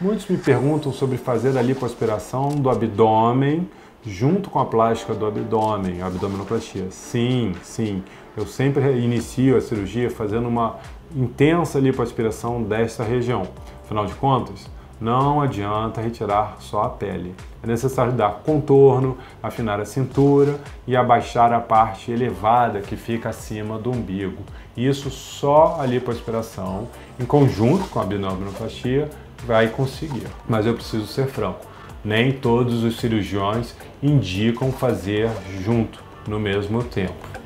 Muitos me perguntam sobre fazer a lipoaspiração do abdômen junto com a plástica do abdômen, abdominoplastia. Sim, sim. Eu sempre inicio a cirurgia fazendo uma intensa lipoaspiração desta região. Afinal de contas, não adianta retirar só a pele. É necessário dar contorno, afinar a cintura e abaixar a parte elevada que fica acima do umbigo. Isso só a lipoaspiração, em conjunto com a abdominoplastia, vai conseguir. Mas eu preciso ser franco, nem todos os cirurgiões indicam fazer junto no mesmo tempo.